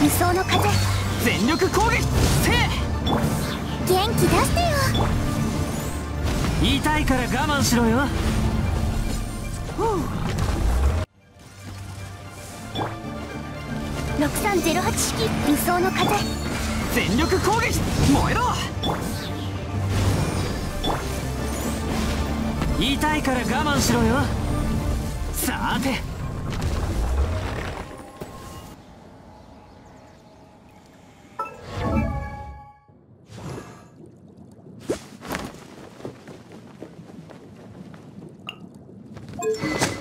無双の風。全力攻撃せ元気出してよ。痛いから我慢しろよ。6308式無双の風。全力攻撃燃えろ！痛いから我慢しろよ。さて you